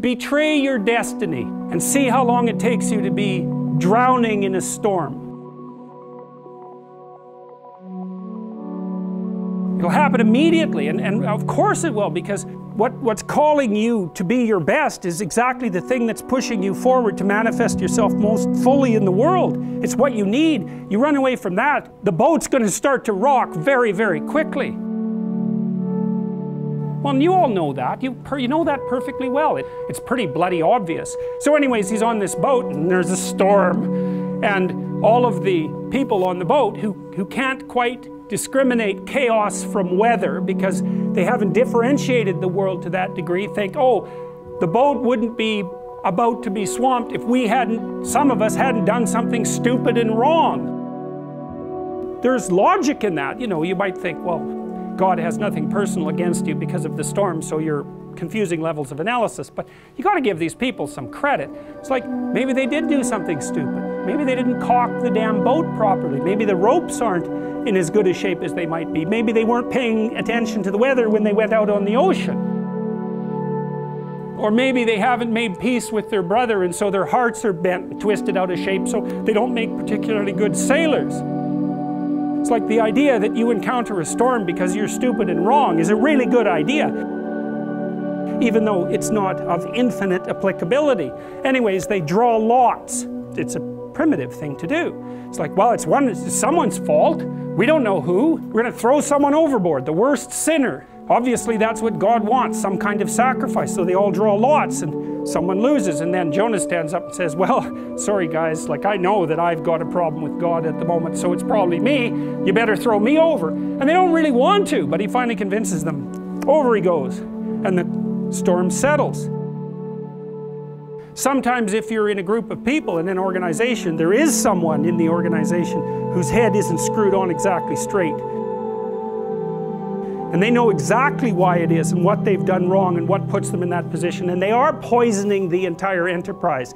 betray your destiny and see how long it takes you to be drowning in a storm. It'll happen immediately, and, and of course it will, because what, what's calling you to be your best is exactly the thing that's pushing you forward to manifest yourself most fully in the world. It's what you need. You run away from that, the boat's going to start to rock very, very quickly. Well, you all know that. You, you know that perfectly well. It, it's pretty bloody obvious. So, anyways, he's on this boat and there's a storm, and all of the people on the boat who, who can't quite discriminate chaos from weather because they haven't differentiated the world to that degree think, oh, the boat wouldn't be about to be swamped if we hadn't, some of us hadn't done something stupid and wrong. There's logic in that. You know, you might think, well, God has nothing personal against you because of the storm, so you're confusing levels of analysis. But you got to give these people some credit. It's like maybe they did do something stupid. Maybe they didn't caulk the damn boat properly. Maybe the ropes aren't in as good a shape as they might be. Maybe they weren't paying attention to the weather when they went out on the ocean. Or maybe they haven't made peace with their brother and so their hearts are bent, twisted out of shape, so they don't make particularly good sailors. It's like the idea that you encounter a storm because you're stupid and wrong is a really good idea, even though it's not of infinite applicability. Anyways, they draw lots. It's a primitive thing to do. It's like, well, it's one, it's someone's fault. We don't know who. We're going to throw someone overboard, the worst sinner. Obviously, that's what God wants, some kind of sacrifice. So they all draw lots and someone loses. And then Jonah stands up and says, Well, sorry guys, like I know that I've got a problem with God at the moment, so it's probably me. You better throw me over. And they don't really want to, but he finally convinces them. Over he goes. And the storm settles. Sometimes, if you're in a group of people in an organization, there is someone in the organization whose head isn't screwed on exactly straight. And they know exactly why it is and what they've done wrong and what puts them in that position. And they are poisoning the entire enterprise.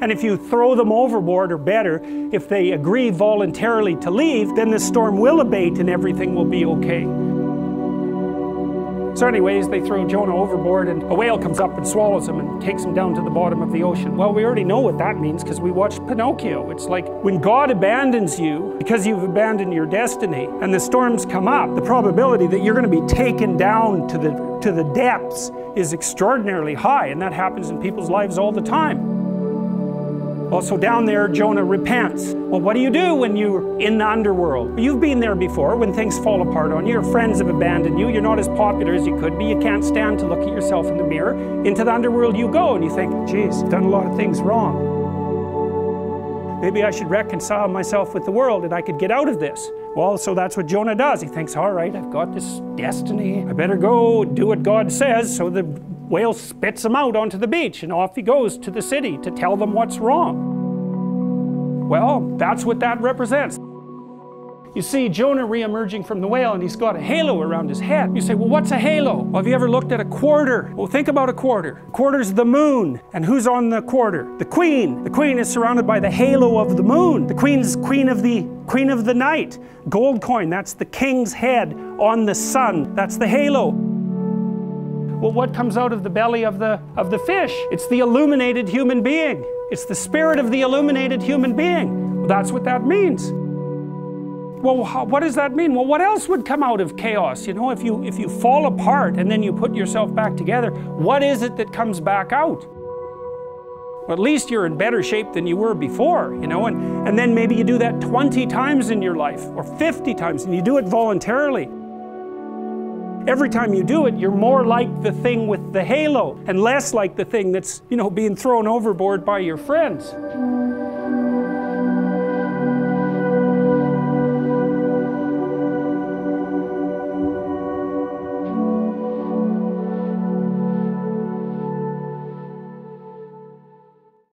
And if you throw them overboard, or better, if they agree voluntarily to leave, then the storm will abate and everything will be okay. So anyways, they throw Jonah overboard and a whale comes up and swallows him and takes him down to the bottom of the ocean. Well, we already know what that means because we watched Pinocchio. It's like when God abandons you because you've abandoned your destiny and the storms come up, the probability that you're going to be taken down to the, to the depths is extraordinarily high and that happens in people's lives all the time. Also down there, Jonah repents. Well, what do you do when you're in the underworld? You've been there before when things fall apart on you. Your friends have abandoned you. You're not as popular as you could be. You can't stand to look at yourself in the mirror. Into the underworld you go and you think, geez, I've done a lot of things wrong. Maybe I should reconcile myself with the world and I could get out of this. Well, so that's what Jonah does. He thinks, all right, I've got this destiny. I better go do what God says. So the whale spits him out onto the beach and off he goes to the city to tell them what's wrong. Well, that's what that represents. You see Jonah re-emerging from the whale and he's got a halo around his head. You say, well, what's a halo? Well, have you ever looked at a quarter? Well, think about a quarter. Quarter's the moon. And who's on the quarter? The queen. The queen is surrounded by the halo of the moon. The queen's queen of the queen of the night. Gold coin, that's the king's head on the sun. That's the halo. Well, what comes out of the belly of the, of the fish? It's the illuminated human being. It's the spirit of the illuminated human being. Well, that's what that means. Well, how, what does that mean? Well, what else would come out of chaos? You know, if you if you fall apart and then you put yourself back together, what is it that comes back out? Well, at least you're in better shape than you were before, you know, and, and then maybe you do that 20 times in your life or 50 times and you do it voluntarily. Every time you do it, you're more like the thing with the halo and less like the thing that's, you know, being thrown overboard by your friends.